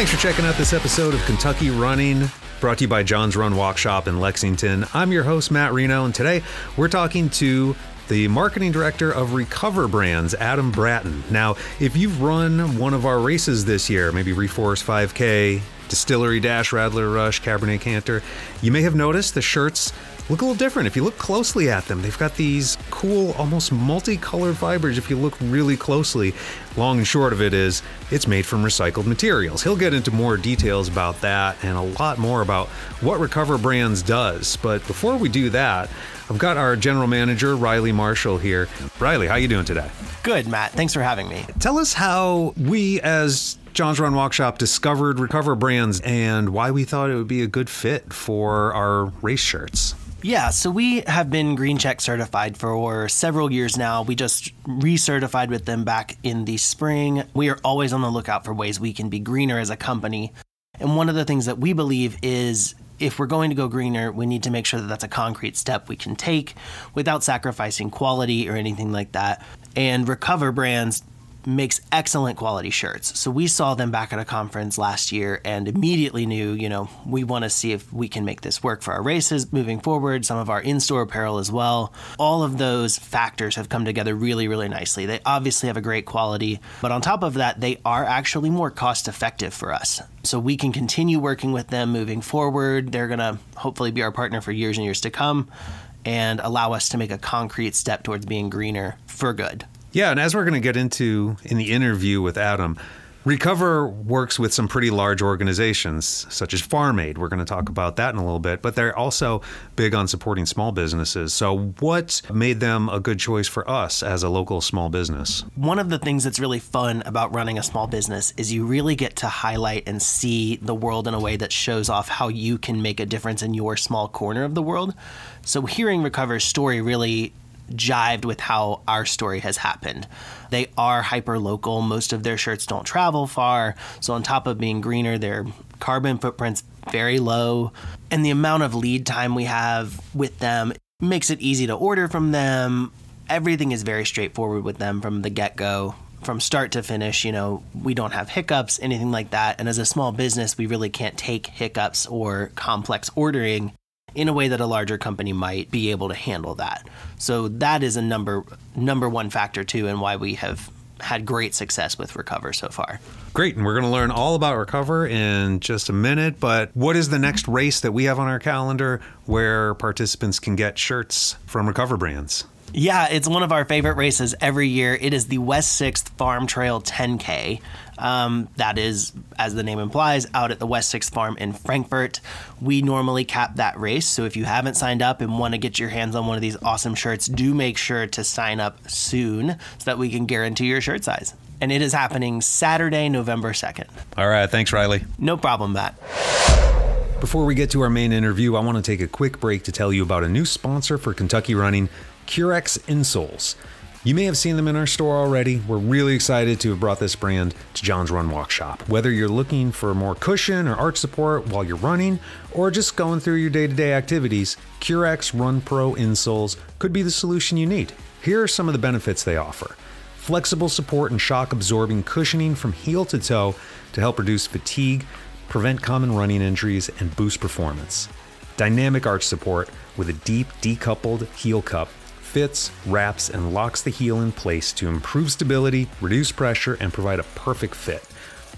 Thanks for checking out this episode of Kentucky Running, brought to you by John's Run Walk Shop in Lexington. I'm your host, Matt Reno, and today we're talking to the marketing director of Recover Brands, Adam Bratton. Now, if you've run one of our races this year, maybe Reforest 5K, Distillery Dash, Radler Rush, Cabernet Canter, you may have noticed the shirts look a little different. If you look closely at them, they've got these cool, almost multicolored fibers. If you look really closely, long and short of it is it's made from recycled materials. He'll get into more details about that and a lot more about what Recover Brands does. But before we do that, I've got our general manager Riley Marshall here. Riley, how you doing today? Good, Matt. Thanks for having me. Tell us how we as John's Run Walk Shop discovered Recover Brands and why we thought it would be a good fit for our race shirts. Yeah, so we have been Green Check certified for several years now. We just recertified with them back in the spring. We are always on the lookout for ways we can be greener as a company. And one of the things that we believe is if we're going to go greener, we need to make sure that that's a concrete step we can take without sacrificing quality or anything like that. And Recover Brands makes excellent quality shirts. So we saw them back at a conference last year and immediately knew, you know, we want to see if we can make this work for our races moving forward, some of our in-store apparel as well. All of those factors have come together really really nicely. They obviously have a great quality, but on top of that, they are actually more cost effective for us. So we can continue working with them moving forward. They're going to hopefully be our partner for years and years to come and allow us to make a concrete step towards being greener for good. Yeah, and as we're going to get into in the interview with Adam, Recover works with some pretty large organizations, such as Farm Aid. We're going to talk about that in a little bit, but they're also big on supporting small businesses. So, what made them a good choice for us as a local small business? One of the things that's really fun about running a small business is you really get to highlight and see the world in a way that shows off how you can make a difference in your small corner of the world. So, hearing Recover's story really jived with how our story has happened. They are hyper local. Most of their shirts don't travel far. So, on top of being greener, their carbon footprint's very low. And the amount of lead time we have with them makes it easy to order from them. Everything is very straightforward with them from the get go. From start to finish, you know, we don't have hiccups, anything like that. And as a small business, we really can't take hiccups or complex ordering in a way that a larger company might be able to handle that. So that is a number number one factor too, and why we have had great success with Recover so far. Great, and we're going to learn all about Recover in just a minute. But what is the next race that we have on our calendar where participants can get shirts from Recover brands? Yeah, it's one of our favorite races every year. It is the West 6th Farm Trail 10K. Um, that is, as the name implies, out at the West 6th Farm in Frankfort. We normally cap that race, so if you haven't signed up and want to get your hands on one of these awesome shirts, do make sure to sign up soon so that we can guarantee your shirt size. And it is happening Saturday, November 2nd. All right, thanks, Riley. No problem, Matt. Before we get to our main interview, I want to take a quick break to tell you about a new sponsor for Kentucky Running Currex insoles. You may have seen them in our store already. We're really excited to have brought this brand to John's Run Walk Shop. Whether you're looking for more cushion or arch support while you're running, or just going through your day to day activities, Currex Run Pro insoles could be the solution you need. Here are some of the benefits they offer flexible support and shock absorbing cushioning from heel to toe to help reduce fatigue, prevent common running injuries, and boost performance. Dynamic arch support with a deep decoupled heel cup fits, wraps, and locks the heel in place to improve stability, reduce pressure, and provide a perfect fit.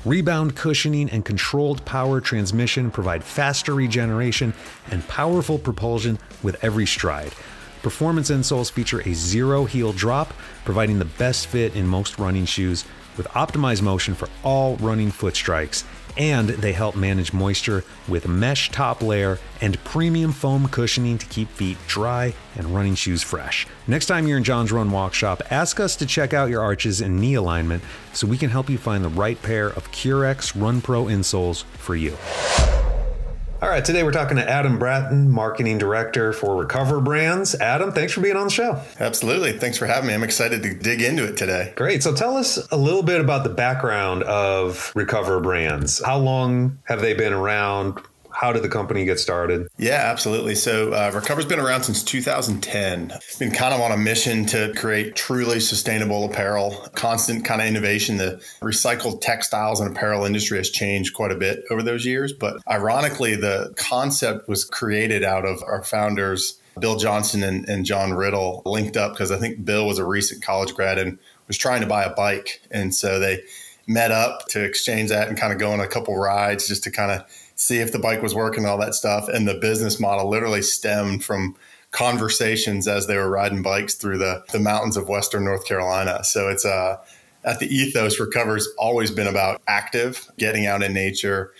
Rebound cushioning and controlled power transmission provide faster regeneration and powerful propulsion with every stride. Performance insoles feature a zero heel drop, providing the best fit in most running shoes with optimized motion for all running foot strikes and they help manage moisture with mesh top layer and premium foam cushioning to keep feet dry and running shoes fresh. Next time you're in John's Run Walk Shop, ask us to check out your arches and knee alignment so we can help you find the right pair of Currex Run Pro insoles for you. All right, today we're talking to Adam Bratton, Marketing Director for Recover Brands. Adam, thanks for being on the show. Absolutely. Thanks for having me. I'm excited to dig into it today. Great. So tell us a little bit about the background of Recover Brands. How long have they been around? How did the company get started? Yeah, absolutely. So uh, Recover's been around since 2010. been kind of on a mission to create truly sustainable apparel, constant kind of innovation. The recycled textiles and apparel industry has changed quite a bit over those years. But ironically, the concept was created out of our founders, Bill Johnson and, and John Riddle, linked up because I think Bill was a recent college grad and was trying to buy a bike. And so they met up to exchange that and kind of go on a couple rides just to kind of see if the bike was working, all that stuff. And the business model literally stemmed from conversations as they were riding bikes through the, the mountains of Western North Carolina. So it's uh, at the ethos, Recover's always been about active, getting out in nature.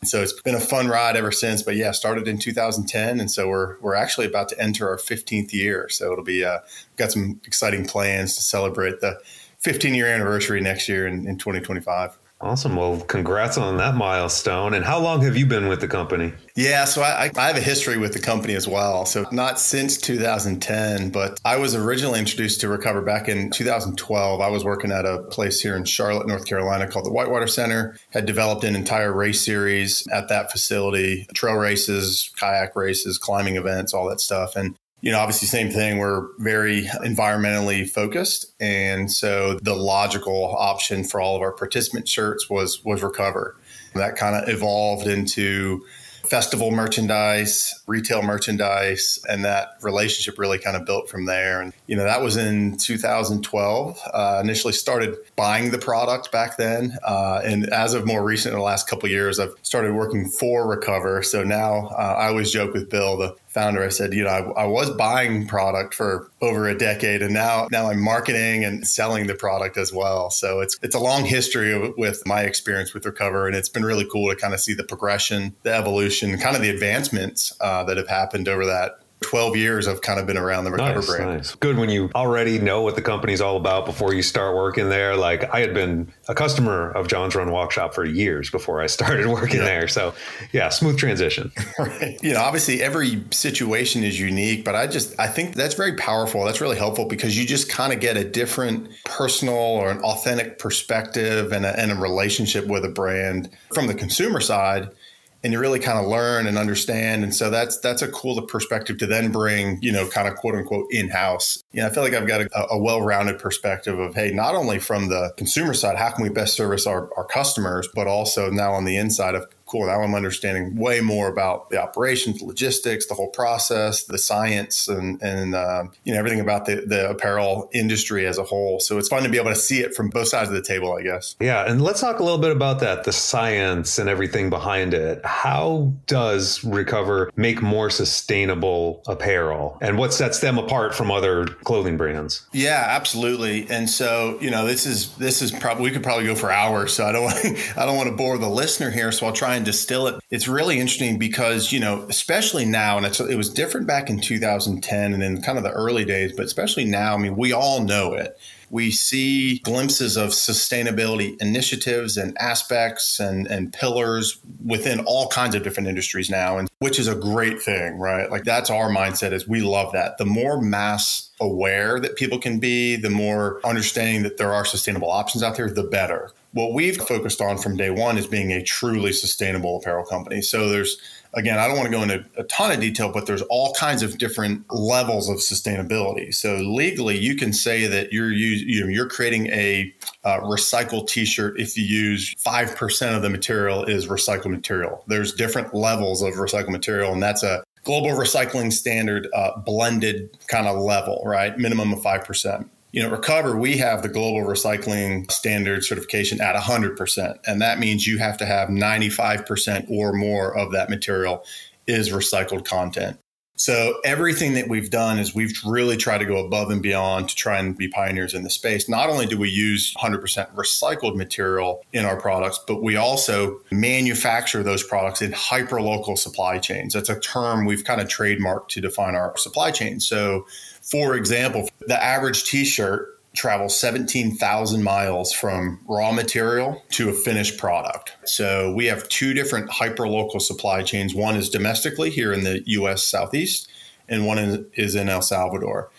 And So it's been a fun ride ever since. But yeah, started in 2010, and so we're we're actually about to enter our 15th year. So it'll be uh, got some exciting plans to celebrate the 15 year anniversary next year in, in 2025. Awesome. Well, congrats on that milestone. And how long have you been with the company? Yeah, so I, I, have a history with the company as well. So not since 2010, but I was originally introduced to Recover back in 2012. I was working at a place here in Charlotte, North Carolina called the Whitewater Center. Had developed an entire race series at that facility, trail races, kayak races, climbing events, all that stuff. And you know, obviously, same thing. We're very environmentally focused, and so the logical option for all of our participant shirts was was Recover. That kind of evolved into festival merchandise, retail merchandise, and that relationship really kind of built from there. And, you know, that was in 2012. Uh, initially started buying the product back then. Uh, and as of more recent, in the last couple years, I've started working for Recover. So now uh, I always joke with Bill, the founder, I said, you know, I, I, was buying product for over a decade, and now now I'm marketing and selling the product as well. So it's it's a long history of, with my experience with Recover, and it's been really cool to kind of see the progression, the evolution, kind of the advancements uh, that have happened over that 12 years I've kind of been around the Recover nice, brand. Nice. Good when you already know what the company's all about before you start working there. Like I had been a customer of John's Run Walk Shop for years before I started working yeah. there. So yeah, smooth transition. right. You know, obviously every situation is unique, but I just I think that's very powerful. That's really helpful because you just kind of get a different personal or an authentic perspective and a, and a relationship with a brand from the consumer side and you really kind of learn and understand. And so that's that's a cool perspective to then bring, you know, kind of quote unquote in house. You know, I feel like I've got a, a well rounded perspective of hey, not only from the consumer side, how can we best service our, our customers, but also now on the inside of cool. Now I'm understanding way more about the operations, logistics, the whole process, the science, and and uh, you know everything about the the apparel industry as a whole. So it's fun to be able to see it from both sides of the table, I guess. Yeah, and let's talk a little bit about that, the science and everything behind it. How does Recover make more sustainable apparel, and what sets them apart from other clothing brands? Yeah, absolutely. And so you know this is this is probably we could probably go for hours. So I don't want I don't want to bore the listener here. So I'll try and distill it. It's really interesting because, you know, especially now, and it was different back in 2010 and in kind of the early days, but especially now, I mean, we all know it. We see glimpses of sustainability initiatives and aspects and, and pillars within all kinds of different industries now, and which is a great thing, right? Like that's our mindset is we love that. The more mass aware that people can be, the more understanding that there are sustainable options out there, the better what we've focused on from day one is being a truly sustainable apparel company. So there's again, I don't want to go into a ton of detail, but there's all kinds of different levels of sustainability. So legally, you can say that you're you know, you're creating a uh, recycled T-shirt if you use five percent of the material is recycled material. There's different levels of recycled material, and that's a global recycling standard uh, blended kind of level, right? Minimum of five percent you know, Recover, we have the global recycling standard certification at 100%. And that means you have to have 95% or more of that material is recycled content. So everything that we've done is we've really tried to go above and beyond to try and be pioneers in the space. Not only do we use 100% recycled material in our products, but we also manufacture those products in hyperlocal supply chains. That's a term we've kind of trademarked to define our supply chain. So for example, the average t shirt travels 17,000 miles from raw material to a finished product. So we have two different hyperlocal supply chains. One is domestically here in the US Southeast, and one is in El Salvador.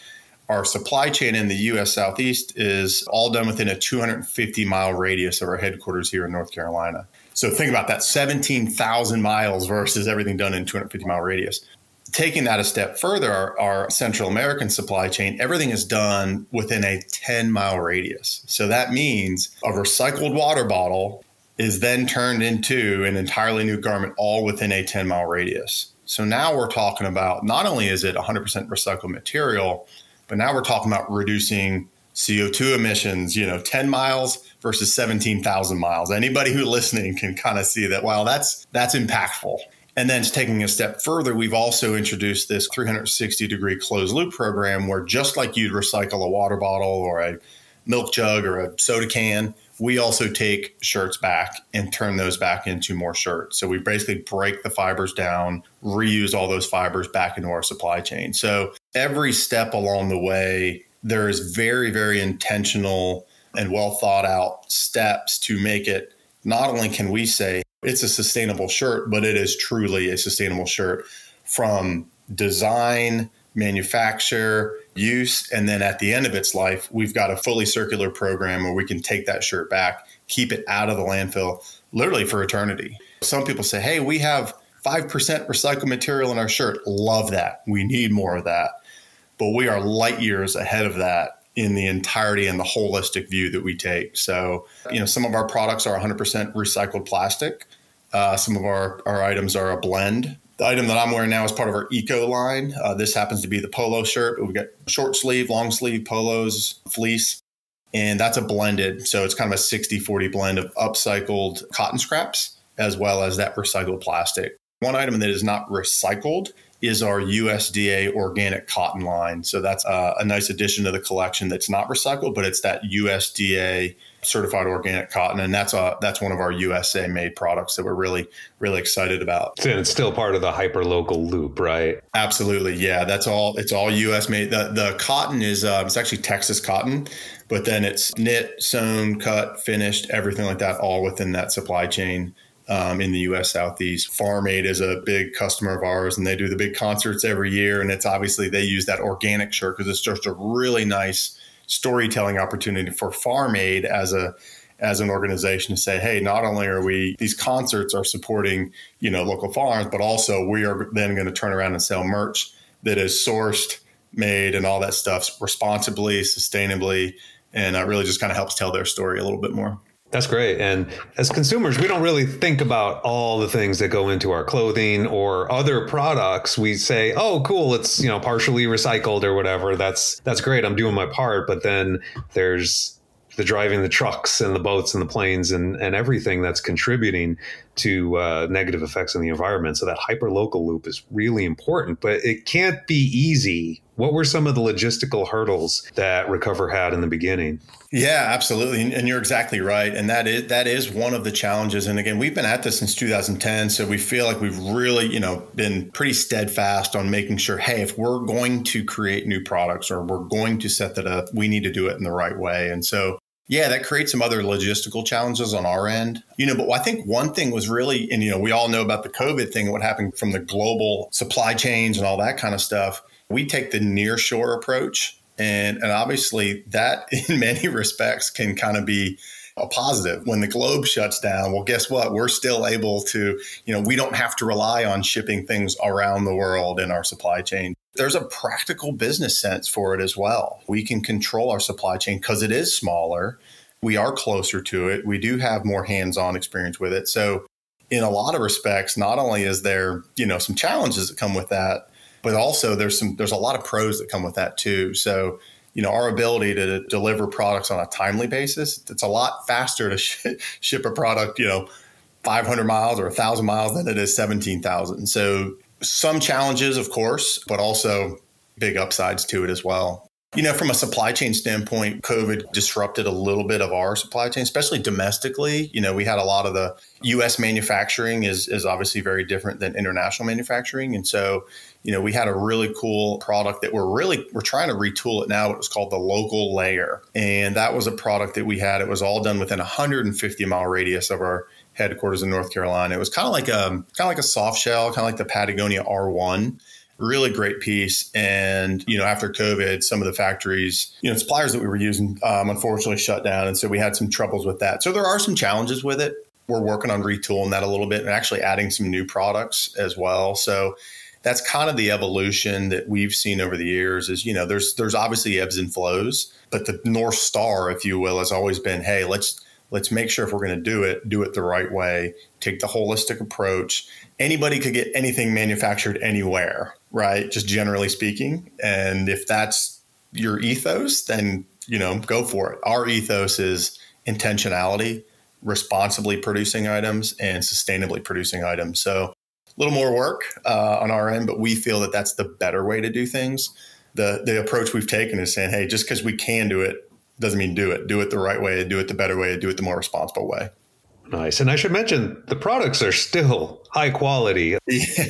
Our supply chain in the US Southeast is all done within a 250 mile radius of our headquarters here in North Carolina. So think about that 17,000 miles versus everything done in 250 mile radius. Taking that a step further, our, our, Central American supply chain, everything is done within a 10 mile radius. So that means a recycled water bottle is then turned into an entirely new garment all within a 10 mile radius. So now we're talking about not only is it 100% recycled material, but now we're talking about reducing CO2 emissions, you know, 10 miles versus 17,000 miles. Anybody who listening can kind of see that, wow, that's that's impactful. And then taking a step further, we've also introduced this 360 degree closed loop program where just like you'd recycle a water bottle or a milk jug or a soda can, we also take shirts back and turn those back into more shirts. So we basically break the fibers down, reuse all those fibers back into our supply chain. So every step along the way, there is very, very intentional and well thought out steps to make it not only can we say it's a sustainable shirt, but it is truly a sustainable shirt from design, manufacture, use, and then at the end of its life, we've got a fully circular program where we can take that shirt back, keep it out of the landfill literally for eternity. Some people say, hey, we have 5% recycled material in our shirt. Love that. We need more of that but we are light years ahead of that in the entirety and the holistic view that we take. So, you know, some of our products are 100% recycled plastic. Uh, some of our, our items are a blend. The item that I'm wearing now is part of our eco line. Uh, this happens to be the polo shirt. We've got short sleeve, long sleeve polos, fleece, and that's a blended. So it's kind of a 60 40 blend of upcycled cotton scraps as well as that recycled plastic. One item that is not recycled is our USDA organic cotton line. So that's a, a, nice addition to the collection that's not recycled, but it's that USDA certified organic cotton, and that's a that's one of our USA made products that we're really really excited about. And it's still part of the hyper local loop, right? Absolutely, yeah. That's all. It's all US made. The the cotton is uh, it's actually Texas cotton, but then it's knit, sewn, cut, finished, everything like that, all within that supply chain um, in the U.S. Southeast. Farm Aid is a big customer of ours, and they do the big concerts every year. And it's obviously they use that organic shirt because it's just a really nice storytelling opportunity for Farm Aid as a as an organization to say, hey, not only are we these concerts are supporting you know local farms, but also we are then going to turn around and sell merch that is sourced, made, and all that stuff responsibly, sustainably, and really just kind of helps tell their story a little bit more. That's great. And as consumers, we don't really think about all the things that go into our clothing or other products. We say, "Oh, cool, it's, you know, partially recycled or whatever. That's that's great. I'm doing my part." But then there's the driving the trucks and the boats and the planes and, and everything that's contributing to uh, negative effects in the environment. So that hyper local loop is really important, but it can't be easy. What were some of the logistical hurdles that Recover had in the beginning? Yeah, absolutely, and you're exactly right. And that is that is one of the challenges. And again, we've been at this since 2010, so we feel like we've really, you know, been pretty steadfast on making sure, hey, if we're going to create new products or we're going to set that up, we need to do it in the right way. And so yeah, that creates some other logistical challenges on our end. You know, but I think one thing was really, and you know, we all know about the COVID thing and what happened from the global supply chains and all that kind of stuff. We take the near shore approach. And, and obviously, that in many respects can kind of be a positive. When the globe shuts down, well, guess what? We're still able to, you know, we don't have to rely on shipping things around the world in our supply chain. There's a practical business sense for it as well. We can control our supply chain because it is smaller. We are closer to it. We do have more hands on experience with it. So, in a lot of respects, not only is there, you know, some challenges that come with that, but also there's some there's a lot of pros that come with that too. So, you know, our ability to deliver products on a timely basis, it's a lot faster to sh- ship a product, you know, 500 miles or 1,000 miles than it is 17,000. So some challenges, of course, but also big upsides to it as well. You know, from a supply chain standpoint, COVID disrupted a little bit of our supply chain, especially domestically. You know, we had a lot of the US manufacturing is, is obviously very different than international manufacturing. And so, you know, we had a really cool product that we're really we're trying to retool it now. It was called the local layer. And that was a product that we had. It was all done within a 150 mile radius of our headquarters in North Carolina. It was kind of like a kind of like a soft shell, kind of like the Patagonia R1. Really great piece. And, you know, after COVID, some of the factories, you know, suppliers that we were using, um, unfortunately shut down. And so we had some troubles with that. So there are some challenges with it. we're working on retooling that a little bit and actually adding some new products as well. So that's kind of the evolution that we've seen over the years is, you know, there's there's obviously ebbs and flows, but the North Star, if you will, has always been, hey, let's let's make sure if we're going to do it, do it the right way, take the holistic approach. Anybody could get anything manufactured anywhere, right? Just generally speaking. And if that's your ethos, then, you know, go for it. Our ethos is intentionality, responsibly producing items, and sustainably producing items. So a little more work uh, on our end, but we feel that that's the better way to do things. The, the approach we've taken is saying, hey, just because we can do it doesn't mean do it. Do it the right way, do it the better way, do it the more responsible way. Nice. And I should mention the products are still high quality. Yeah.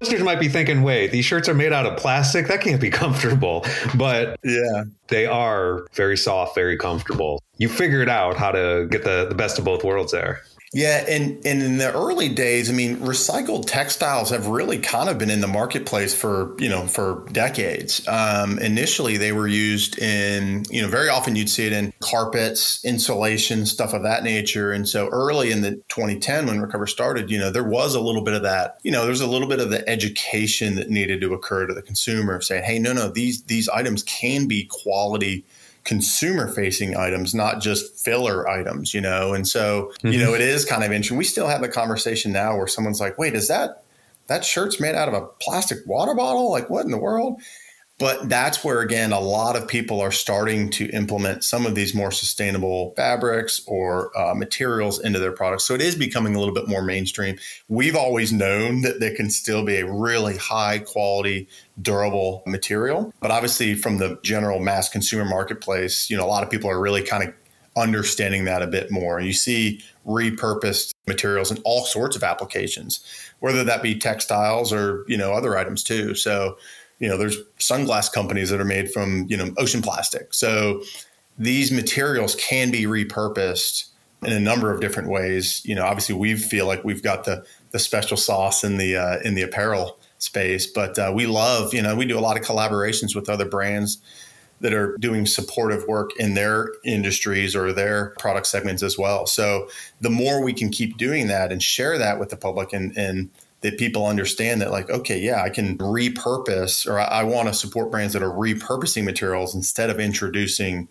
Listeners might be thinking, wait, these shirts are made out of plastic. That can't be comfortable. But yeah, they are very soft, very comfortable. You figured out how to get the, the best of both worlds there. Yeah, and, and in the early days, I mean, recycled textiles have really kind of been in the marketplace for you know for decades. Um, initially, they were used in you know very often you'd see it in carpets, insulation, stuff of that nature. And so early in the 2010 when Recover started, you know there was a little bit of that. You know, there's a little bit of the education that needed to occur to the consumer of saying, hey, no, no, these these items can be quality consumer facing items, not just filler items, you know? And so, mm-hmm. you know, it is kind of interesting. We still have a conversation now where someone's like, wait, is that, that shirt's made out of a plastic water bottle? Like what in the world? But that's where, again, a lot of people are starting to implement some of these more sustainable fabrics or uh, materials into their products. So it is becoming a little bit more mainstream. We've always known that there can still be a really high quality, durable material. But obviously, from the general mass consumer marketplace, you know, a lot of people are really kind of understanding that a bit more. You see repurposed materials in all sorts of applications, whether that be textiles or, you know, other items too. So you know, there's sunglass companies that are made from, you know, ocean plastic. So these materials can be repurposed in a number of different ways. You know, obviously we feel like we've got the the special sauce in the uh, in the apparel space, but uh, we love, you know, we do a lot of collaborations with other brands that are doing supportive work in their industries or their product segments as well. So the more we can keep doing that and share that with the public and and that people understand that like okay yeah i can repurpose or i, I want to support brands that are repurposing materials instead of introducing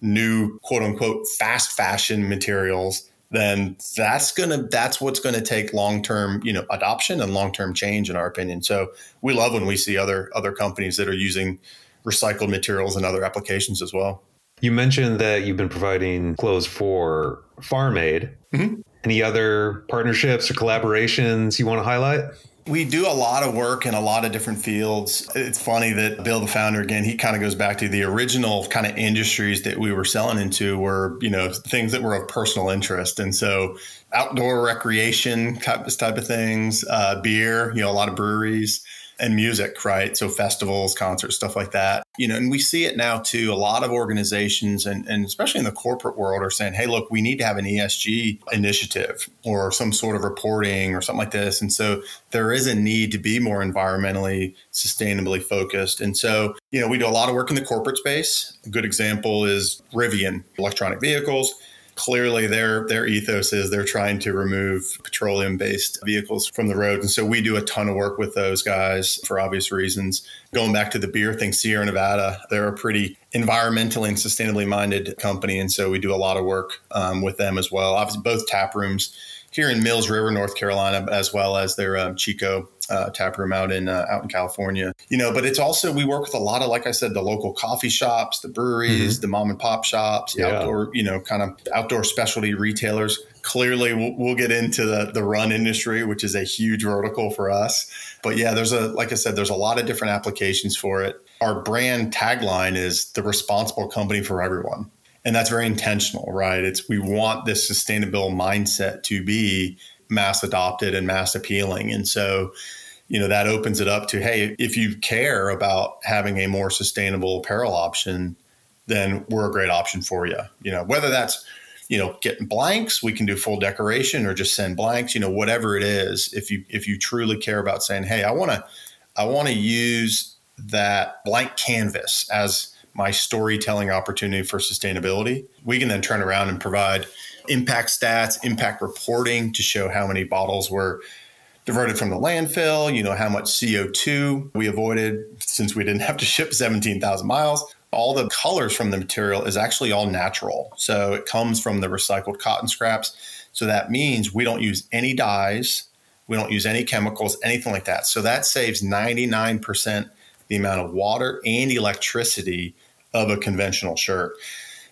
new quote unquote fast fashion materials then that's gonna that's what's gonna take long term you know adoption and long term change in our opinion. So we love when we see other other companies that are using recycled materials and other applications as well. You mentioned that you've been providing clothes for farm aid. Mm-hmm. Any other partnerships or collaborations you want to highlight? We do a lot of work in a lot of different fields. It's funny that Bill, the founder, again, he kind of goes back to the original kind of industries that we were selling into were, you know, things that were of personal interest. And so outdoor recreation type, type of things, uh, beer, you know, a lot of breweries and music, right? So festivals, concerts, stuff like that. You know, and we see it now too. A lot of organizations and, and especially in the corporate world are saying, hey, look, we need to have an ESG initiative or some sort of reporting or something like this. And so there is a need to be more environmentally sustainably focused. And so, you know, we do a lot of work in the corporate space. A good example is Rivian electronic vehicles clearly their their ethos is they're trying to remove petroleum based vehicles from the road. And so we do a ton of work with those guys for obvious reasons. Going back to the beer thing sierra nevada they're a pretty environmentally and sustainably minded company. And so we do a lot of work um, with them as well. Obviously both tap rooms here in Mills River, North Carolina, as well as their um, Chico uh, tap room out in uh, out in California. You know, but it's also we work with a lot of, like I said, the local coffee shops, the breweries, mm-hmm. the mom and pop shops, yeah. outdoor, you know, kind of outdoor specialty retailers. Clearly, we'll, we'll get into the the run industry, which is a huge vertical for us. But yeah, there's a like I said, there's a lot of different applications for it. Our brand tagline is the responsible company for everyone and that's very intentional right? It's we want this sustainable mindset to be mass adopted and mass appealing. And so you know that opens it up to hey if you care about having a more sustainable apparel option then we're a great option for you. You know whether that's you know getting blanks we can do full decoration or just send blanks you know whatever it is. If you if you truly care about saying hey i want to i want to use that blank canvas as my storytelling opportunity for sustainability, we can then turn around and provide impact stats, impact reporting to show how many bottles were diverted from the landfill, you know, how much CO2 we avoided since we didn't have to ship 17,000 miles. All the colors from the material is actually all natural. So it comes from the recycled cotton scraps. So that means we don't use any dyes, we don't use any chemicals, anything like that. So that saves 99% the amount of water and electricity of a conventional shirt.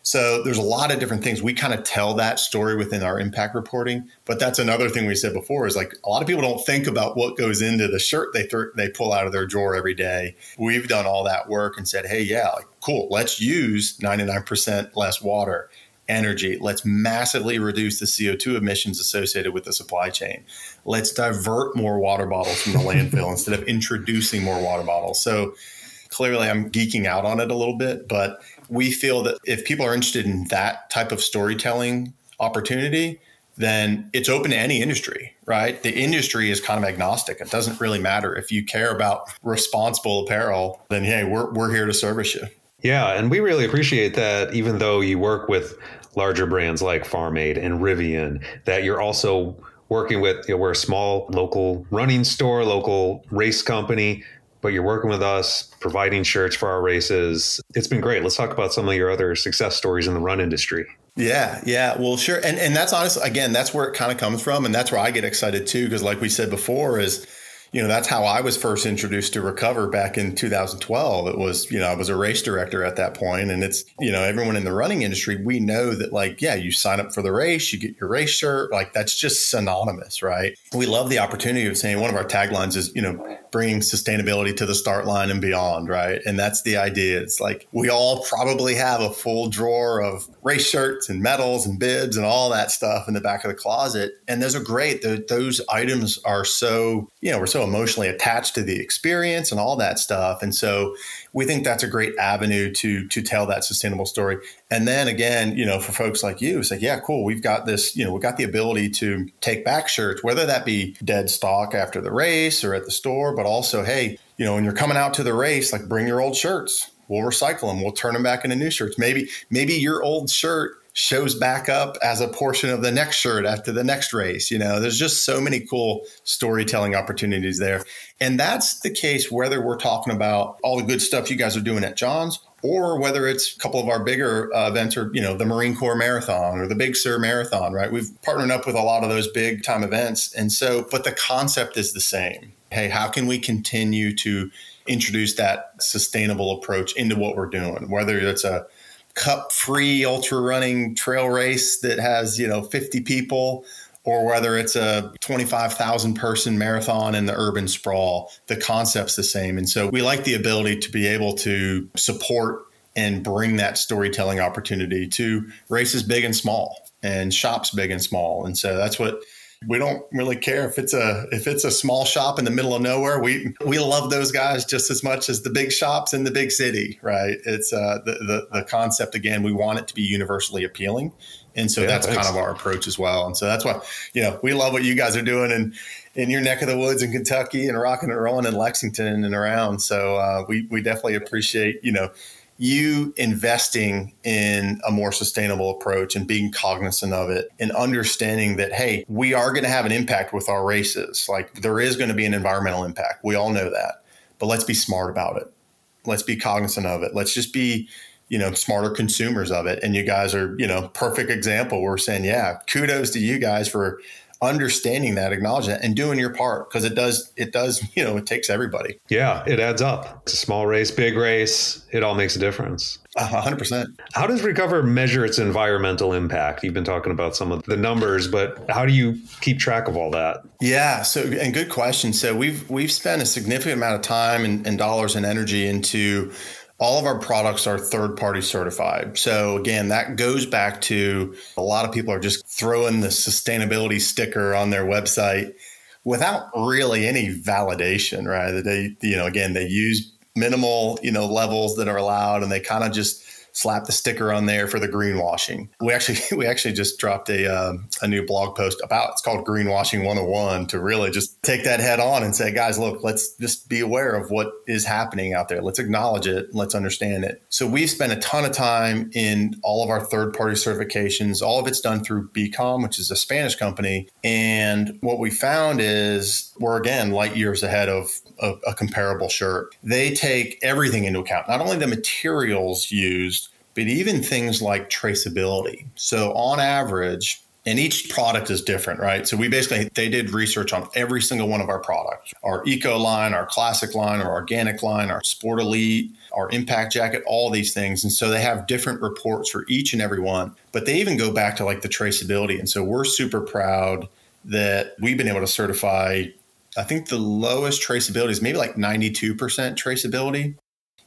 So there's a lot of different things. We kind of tell that story within our impact reporting, but that's another thing we said before is like a lot of people don't think about what goes into the shirt they th- they pull out of their drawer every day. We've done all that work and said, "Hey, yeah, like cool, let's use 99% less water." Energy. Let's massively reduce the CO2 emissions associated with the supply chain. Let's divert more water bottles from the landfill instead of introducing more water bottles. So clearly, I'm geeking out on it a little bit, but we feel that if people are interested in that type of storytelling opportunity, then it's open to any industry, right? The industry is kind of agnostic. It doesn't really matter. If you care about responsible apparel, then hey, we're, we're here to service you. Yeah, and we really appreciate that even though you work with larger brands like Farm Aid and Rivian, that you're also working with, you know, we're a small local running store, local race company but you're working with us, providing shirts for our races. It's been great. Let's talk about some of your other success stories in the run industry. Yeah, yeah. Well, sure. And and that's honestly again, that's where it kind of comes from and that's where I get excited too because like we said before is you know, that's how I was first introduced to Recover back in 2012. It was, you know, I was a race director at that point, and it's, you know, everyone in the running industry, we know that, like, yeah, you sign up for the race, you get your race shirt, like that's just synonymous, right? We love the opportunity of saying one of our taglines is, you know, bringing sustainability to the start line and beyond, right? And that's the idea. It's like we all probably have a full drawer of race shirts and medals and bibs and all that stuff in the back of the closet, and those are great. those items are so, you know, we're so so emotionally attached to the experience and all that stuff. And so we think that's a great avenue to to tell that sustainable story. And then again, you know, for folks like you, it's like, yeah, cool. We've got this, you know, we've got the ability to take back shirts, whether that be dead stock after the race or at the store, but also, hey, you know, when you're coming out to the race, like bring your old shirts. We'll recycle them. We'll turn them back into new shirts. Maybe, maybe your old shirt shows back up as a portion of the next shirt after the next race. You know, there's just so many cool storytelling opportunities there. And that's the case whether we're talking about all the good stuff you guys are doing at John's or whether it's a couple of our bigger uh, events or, you know, the Marine Corps Marathon or the Big Sur Marathon, right? We've partnered up with a lot of those big time events. And so, but the concept is the same. Hey, how can we continue to introduce that sustainable approach into what we're doing, whether it's a cup free ultra running trail race that has, you know, 50 people or whether it's a 25,000 person marathon in the urban sprawl, the concept's the same. And so we like the ability to be able to support and bring that storytelling opportunity to races big and small and shops big and small. And so that's what we don't really care if it's a if it's a small shop in the middle of nowhere. We we love those guys just as much as the big shops in the big city, right? It's uh, the, the the concept again. We want it to be universally appealing, and so yeah, that's thanks. kind of our approach as well. And so that's why you know we love what you guys are doing and in your neck of the woods in Kentucky and rocking and rolling in Lexington and around. So uh, we we definitely appreciate you know you investing in a more sustainable approach and being cognizant of it and understanding that, hey, we are going to have an impact with our races. Like there is going to be an environmental impact. We all know that. But let's be smart about it. Let's be cognizant of it. Let's just be, you know, smarter consumers of it. And you guys are, you know, perfect example. We're saying, yeah, kudos to you guys for understanding that, acknowledging that, and doing your part because it does, it does, you know, it takes everybody. Yeah, it adds up. It's a small race, big race. It all makes a difference. hundred percent. How does Recover measure its environmental impact? You've been talking about some of the numbers, but how do you keep track of all that? Yeah. So, and good question. So we've we've spent a significant amount of time and, and dollars and energy into all of our products are third party certified. So again, that goes back to a lot of people are just throwing the sustainability sticker on their website without really any validation, right? That they, you know, again, they use minimal, you know, levels that are allowed and they kind of just slap the sticker on there for the greenwashing. We actually we actually just dropped a uh, a new blog post about it's called Greenwashing 101 to really just take that head on and say, guys, look, let's just be aware of what is happening out there. Let's acknowledge it. Let's understand it. So we've spent a ton of time in all of our third party certifications. All of it's done through BCome, which is a Spanish company. And what we found is we're again light years ahead of a, a comparable shirt. They take everything into account, not only the materials used, but even things like traceability. So on average, and each product is different, right? So we basically they did research on every single one of our products, our eco line, our classic line, our organic line, our sport elite, our impact jacket, all these things. And so they have different reports for each and every one. But they even go back to like the traceability. And so we're super proud that we've been able to certify I think the lowest traceability is maybe like 92% traceability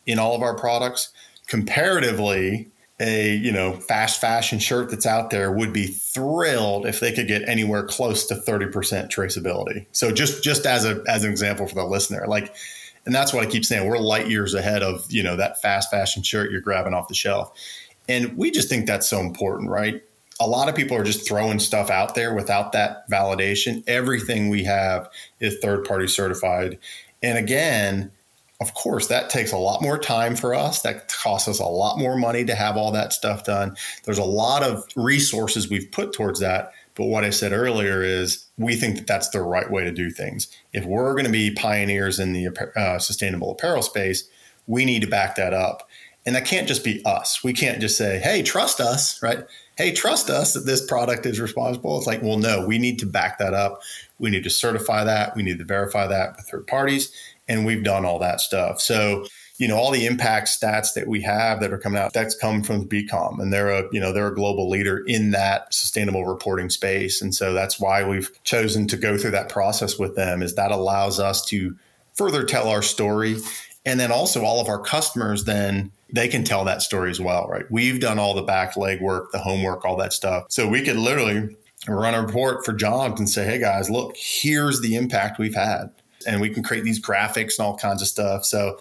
in all of our products. Comparatively, a you know fast fashion shirt that's out there would be thrilled if they could get anywhere close to 30% traceability. So just just as a as an example for the listener, like and that's what I keep saying, we're light years ahead of, you know, that fast fashion shirt you're grabbing off the shelf. And we just think that's so important, right? A lot of people are just throwing stuff out there without that validation. Everything we have is third party certified. And again, of course, that takes a lot more time for us. That costs us a lot more money to have all that stuff done. There's a lot of resources we've put towards that. But what I said earlier is we think that that's the right way to do things. If we're going to be pioneers in the uh, sustainable apparel space, we need to back that up. And that can't just be us. We can't just say, hey, trust us, right? Hey, trust us that this product is responsible. It's like, well, no, we need to back that up. We need to certify that. We need to verify that with third parties and we've done all that stuff. So, you know, all the impact stats that we have that are coming out, that's come from BCome, and they're a, you know, they're a global leader in that sustainable reporting space. And so that's why we've chosen to go through that process with them is that allows us to further tell our story. And then also all of our customers then they can tell that story as well, right? We've done all the back leg work, the homework, all that stuff. So we could literally run a report for Johns and say, hey guys, look, here's the impact we've had and we can create these graphics and all kinds of stuff. So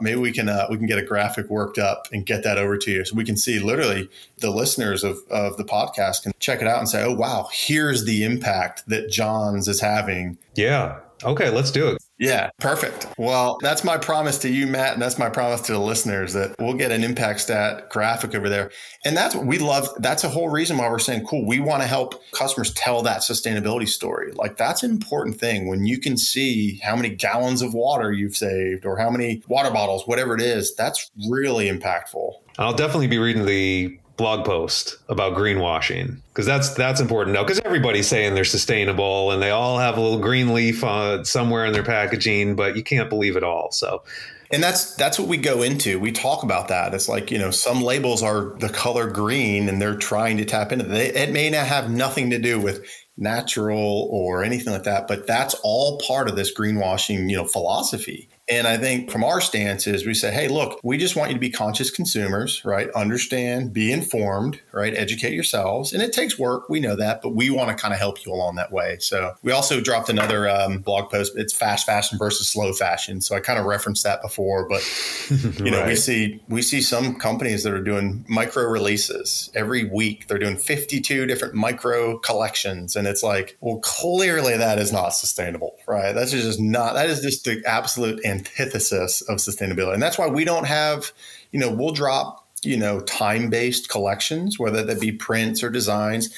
maybe we can uh, we can get a graphic worked up and get that over to you so we can see literally the listeners of, of the podcast can check it out and say oh wow here's the impact that johns is having. Yeah. Okay let's do it yeah, perfect. Well, that's my promise to you, Matt, and that's my promise to the listeners that we'll get an impact stat graphic over there. And that's what we love. That's a whole reason why we're saying, cool, we want to help customers tell that sustainability story. Like that's an important thing when you can see how many gallons of water you've saved or how many water bottles, whatever it is, that's really impactful. I'll definitely be reading the blog post about greenwashing because that's that's important now because everybody's saying they're sustainable and they all have a little green leaf uh, somewhere in their packaging but you can't believe it all so. And that's that's what we go into. We talk about that. It's like you know some labels are the color green and they're trying to tap into it it may not have nothing to do with natural or anything like that but that's all part of this greenwashing you know philosophy and I think from our stance is we say, hey, look, we just want you to be conscious consumers, right? Understand, be informed, right? Educate yourselves. And it takes work. We know that, but we want to kind of help you along that way. So we also dropped another um, blog post. It's fast fashion versus slow fashion. So I kind of referenced that before, but you know, right. we see we see some companies that are doing micro releases every week. They're doing 52 different micro collections. And it's like, well, clearly that is not sustainable, right? That's just not, that is just the absolute antithesis of sustainability. And that's why we don't have, you know, we'll drop, you know, time based collections, whether that be prints or designs,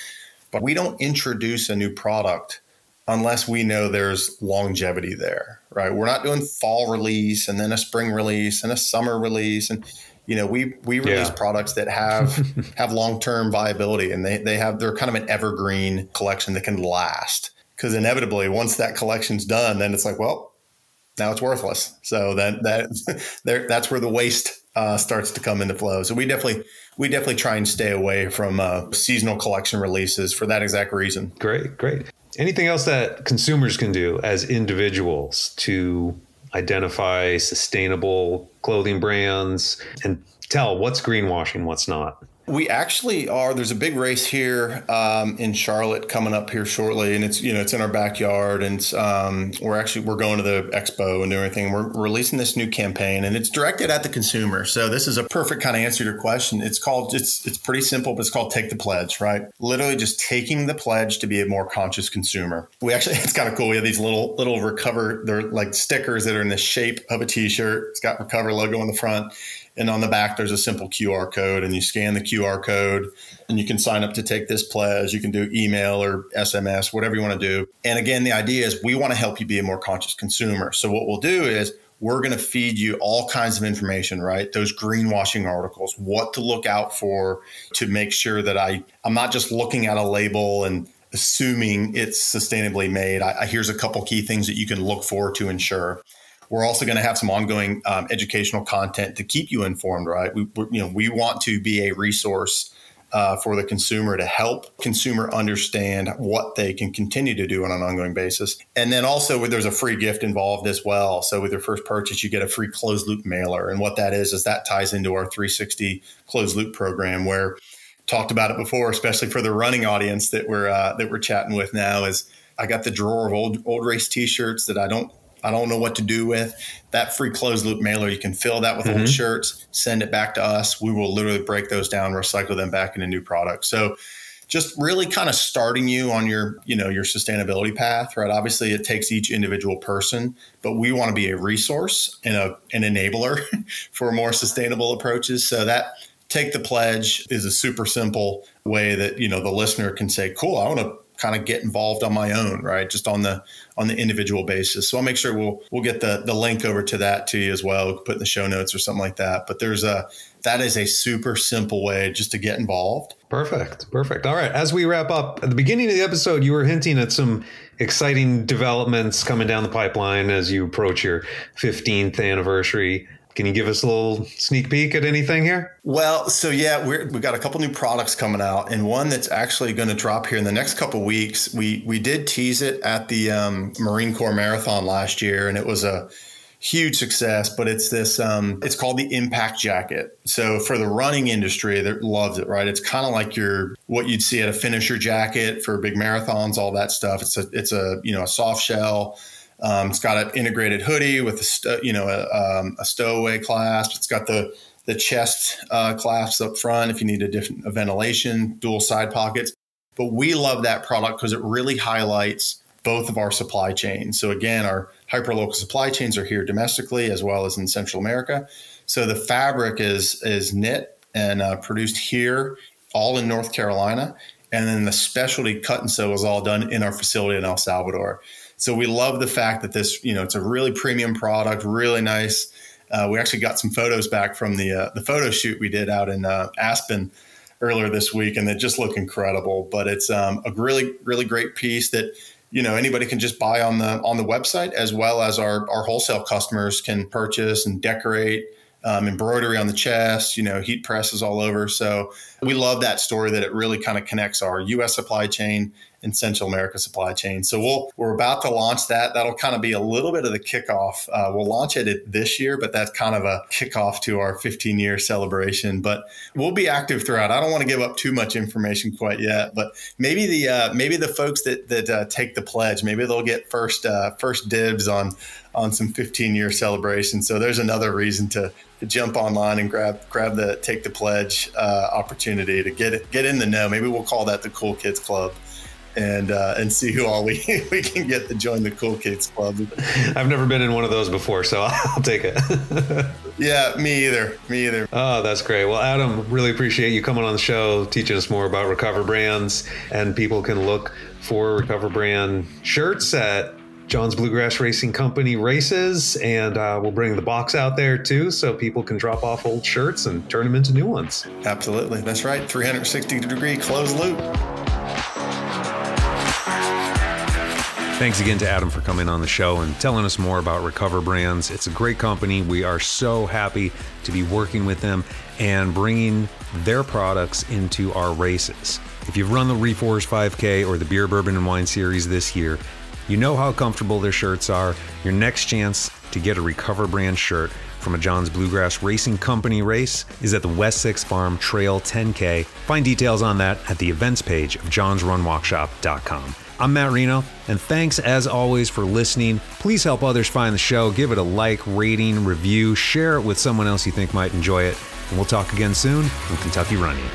but we don't introduce a new product unless we know there's longevity there, right? We're not doing fall release and then a spring release and a summer release. And, you know, we, we release yeah. products that have, have long-term viability and they, they have, they're kind of an evergreen collection that can last. Cause inevitably once that collection's done, then it's like, well, now it's worthless. So that that there that's where the waste uh, starts to come into flow. So we definitely we definitely try and stay away from uh, seasonal collection releases for that exact reason. Great, great. Anything else that consumers can do as individuals to identify sustainable clothing brands and tell what's greenwashing, what's not? We actually are. There's a big race here um, in Charlotte coming up here shortly, and it's you know it's in our backyard, and um, we're actually we're going to the expo and doing everything. We're releasing this new campaign, and it's directed at the consumer. So this is a perfect kind of answer to your question. It's called it's it's pretty simple, but it's called Take the Pledge, right? Literally just taking the pledge to be a more conscious consumer. We actually it's kind of cool. We have these little little recover they're like stickers that are in the shape of a T-shirt. It's got recover logo on the front and on the back, there's a simple QR code, and you scan the QR code, and you can sign up to take this pledge. You can do email or SMS, whatever you want to do. And again, the idea is we want to help you be a more conscious consumer. So, what we'll do is we're going to feed you all kinds of information, right? Those greenwashing articles, what to look out for to make sure that I, I'm not just looking at a label and assuming it's sustainably made. I, I, here's a couple key things that you can look for to ensure. We're also going to have some ongoing um, educational content to keep you informed, right? We, you know, we want to be a resource uh, for the consumer to help consumer understand what they can continue to do on an ongoing basis. And then also there's a free gift involved as well. So with your first purchase, you get a free closed loop mailer. And what that is, is that ties into our 360 closed loop program where talked about it before, especially for the running audience that we're, uh, that we're chatting with now is I got the drawer of old, old race t-shirts that I don't I don't know what to do with. That free closed loop mailer, you can fill that with mm-hmm. old shirts, send it back to us. We will literally break those down, recycle them back into new products. So just really kind of starting you on your, you know, your sustainability path, right? Obviously it takes each individual person, but we want to be a resource and a an enabler for more sustainable approaches. So that take the pledge is a super simple way that, you know, the listener can say, cool, I want to kind of get involved on my own, right? Just on the on the individual basis. So I'll make sure we'll we'll get the the link over to that to you as well. Put in the show notes or something like that. But there's a that is a super simple way just to get involved. Perfect. Perfect. All right. As we wrap up, at the beginning of the episode, you were hinting at some exciting developments coming down the pipeline as you approach your 15th anniversary. Can you give us a little sneak peek at anything here? Well, so yeah, we have got a couple new products coming out, and one that's actually going to drop here in the next couple weeks. We we did tease it at the um, Marine Corps Marathon last year, and it was a huge success. But it's this, um, it's called the Impact Jacket. So for the running industry, that loves it, right? It's kind of like your what you'd see at a finisher jacket for big marathons, all that stuff. It's a it's a you know a soft shell um, it's got an integrated hoodie with a you know a, um, a, stowaway clasp. It's got the the chest uh, clasps up front if you need a different a ventilation, dual side pockets. But we love that product because it really highlights both of our supply chains. So again, our hyperlocal supply chains are here domestically as well as in Central America. So the fabric is is knit and uh, produced here, all in North Carolina, and then the specialty cut and sew is all done in our facility in El Salvador. So we love the fact that this, you know, it's a really premium product, really nice. Uh, we actually got some photos back from the uh, the photo shoot we did out in uh, Aspen earlier this week, and they just look incredible. But it's um, a really really great piece that you know anybody can just buy on the on the website, as well as our our wholesale customers can purchase and decorate. Um, embroidery on the chest, you know, heat presses all over. So we love that story that it really kind of connects our U.S. supply chain in Central America supply chain. So we'll we're about to launch that. That'll kind of be a little bit of the kickoff. Uh, we'll launch it this year, but that's kind of a kickoff to our 15 year celebration. But we'll be active throughout. I don't want to give up too much information quite yet, but maybe the uh, maybe the folks that that uh, take the pledge, maybe they'll get first uh, first dibs on on some 15 year celebration. So there's another reason to, to jump online and grab grab the take the pledge uh, opportunity to get it, get in the know. Maybe we'll call that the Cool Kids Club and uh, and see who all we, we can get to join the Cool Kids Club. I've never been in one of those before, so I'll take it. yeah, me either. Me either. Oh, that's great. Well, Adam, really appreciate you coming on the show, teaching us more about Recover Brands, and people can look for Recover Brand shirts at John's Bluegrass Racing Company races, and uh, we'll bring the box out there too, so people can drop off old shirts and turn them into new ones. Absolutely, that's right. 360 degree closed loop. Thanks again to Adam for coming on the show and telling us more about Recover Brands. It's a great company. We are so happy to be working with them and bringing their products into our races. If you've run the Reforge 5K or the Beer, Bourbon, and Wine Series this year, you know how comfortable their shirts are. Your next chance to get a Recover brand shirt from a John's Bluegrass Racing Company race is at the West Sixth Farm Trail 10K. Find details on that at the events page of johnsrunwalkshop.com. I'm Matt Reno, and thanks as always for listening. Please help others find the show. Give it a like, rating, review, share it with someone else you think might enjoy it. And we'll talk again soon on Kentucky Running.